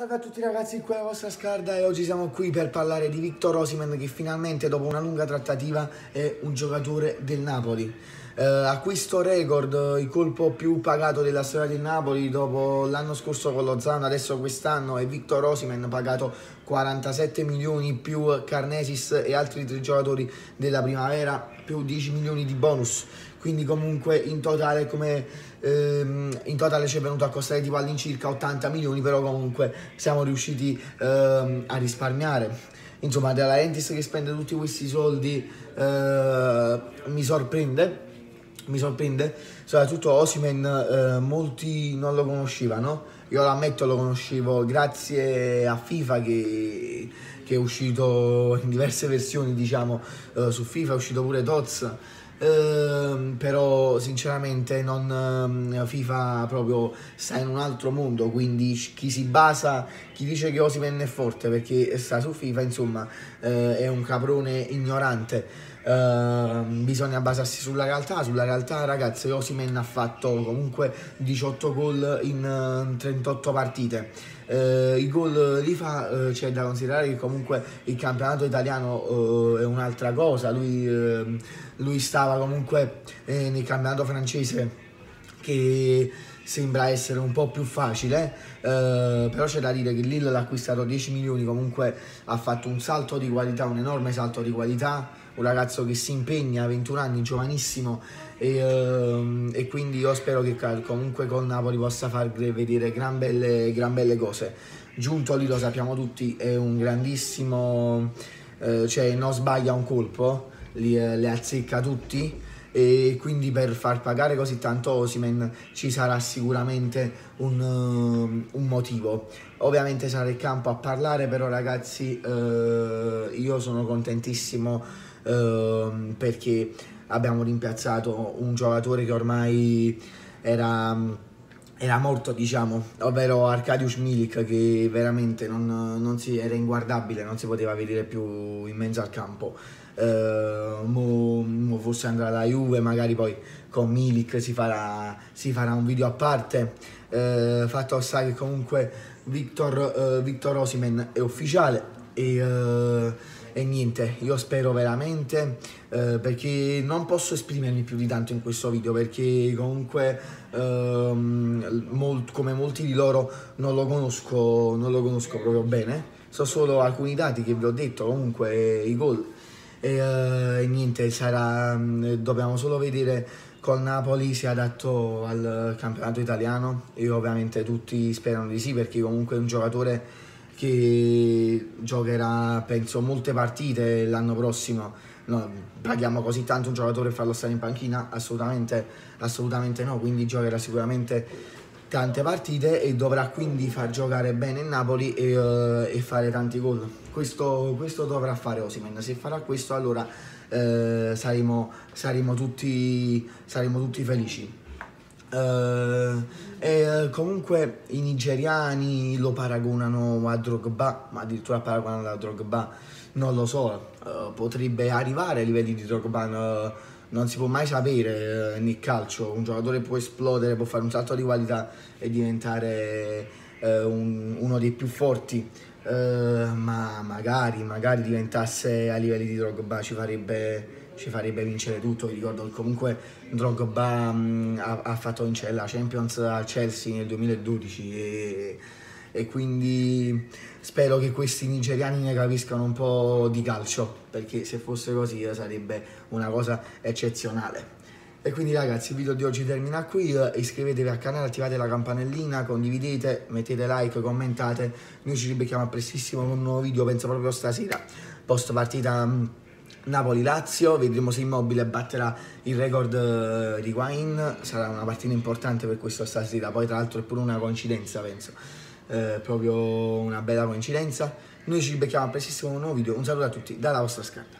Salve a tutti ragazzi, qui è la vostra Scarda e oggi siamo qui per parlare di Victor Osimen che finalmente dopo una lunga trattativa è un giocatore del Napoli. Eh, acquisto record, il colpo più pagato della storia del Napoli dopo l'anno scorso con lo Zano, adesso quest'anno è Victor Osimen pagato 47 milioni più Carnesis e altri tre giocatori della primavera più 10 milioni di bonus quindi comunque in totale, come, ehm, in totale ci è venuto a costare tipo all'incirca 80 milioni, però comunque siamo riusciti ehm, a risparmiare. Insomma, della Entis che spende tutti questi soldi eh, mi sorprende, mi sorprende, soprattutto Osimen eh, molti non lo conoscevano, io l'ammetto lo conoscevo grazie a FIFA che, che, è uscito in diverse versioni diciamo eh, su FIFA, è uscito pure Toz Ehm, però sinceramente non, uh, FIFA proprio sta in un altro mondo, quindi chi si basa, chi dice che Osimen è forte perché sta su FIFA, insomma, uh, è un caprone ignorante. Uh, bisogna basarsi sulla realtà, sulla realtà ragazzi Osimen ha fatto comunque 18 gol in 38 partite. Uh, i gol li fa uh, c'è da considerare che comunque il campionato italiano è un'altra cosa. Lui, ehm, lui, stava comunque eh, nel campionato francese che sembra essere un po' più facile, eh, però c'è da dire che Lille l'ha acquistato 10 milioni, comunque ha fatto un salto di qualità, un enorme salto di qualità, un ragazzo che si impegna a 21 anni, giovanissimo e, eh, e, quindi io spero che comunque con Napoli possa far vedere gran belle, gran belle cose. Giunto lì lo sappiamo tutti, è un grandissimo, eh, cioè non sbaglia un colpo, li, eh, le azzecca tutti e quindi per far pagare così tanto Osimen ci sarà sicuramente un, uh, un, motivo. Ovviamente sarà il campo a parlare, però ragazzi uh, io sono contentissimo uh, perché abbiamo rimpiazzato un giocatore che ormai era, era morto, diciamo, ovvero Arkadiusz Milik che veramente non, non si, era inguardabile, non si poteva vedere più in mezzo al campo. Uh, mo, forse andrà alla Juve, magari poi con Milik si farà, si farà un video a parte. Uh, fatto sta che comunque Victor, uh, Victor Osimen è ufficiale e e niente, io spero veramente eh, perché non posso esprimermi più di tanto in questo video perché comunque ehm, molt, come molti di loro non lo, conosco, non lo conosco proprio bene, so solo alcuni dati che vi ho detto, comunque i gol. E, eh, niente, sarà, dobbiamo solo vedere col Napoli si è adatto al campionato italiano. E ovviamente tutti sperano di sì perché comunque è un giocatore che giocherà penso molte partite l'anno prossimo. No, paghiamo così tanto un giocatore e farlo stare in panchina? Assolutamente, assolutamente no. Quindi giocherà sicuramente tante partite e dovrà quindi far giocare bene il Napoli e, uh, e fare tanti gol. Questo, questo, dovrà fare Osimen se farà questo allora uh, saremo, saremo, tutti, saremo tutti felici Uh, e comunque i nigeriani lo paragonano a Drogba, ma addirittura paragonano a Drogba, non lo so, uh, potrebbe arrivare ai livelli di Drogba, uh, non si può mai sapere nel calcio, un giocatore può esplodere, può fare un salto di qualità e diventare un, uno dei più forti, ma magari, magari diventasse a livelli di Drogba ci farebbe ci farebbe vincere tutto. Vi ricordo che comunque Drogba mh, ha, ha, fatto vincere la Champions al Chelsea nel 2012 e, e, quindi spero che questi nigeriani ne capiscano un po' di calcio perché se fosse così sarebbe una cosa eccezionale. E quindi ragazzi il video di oggi termina qui, iscrivetevi al canale, attivate la campanellina, condividete, mettete like, commentate, noi ci ribecchiamo a prestissimo con un nuovo video, penso proprio stasera, post partita Napoli-Lazio, vedremo se Immobile batterà il record eh, di Wine, sarà una partita importante per questo stasera, poi tra l'altro è pure una coincidenza penso, eh, proprio una bella coincidenza. Noi ci becchiamo prestissimo con un nuovo video, un saluto a tutti dalla vostra scarpa.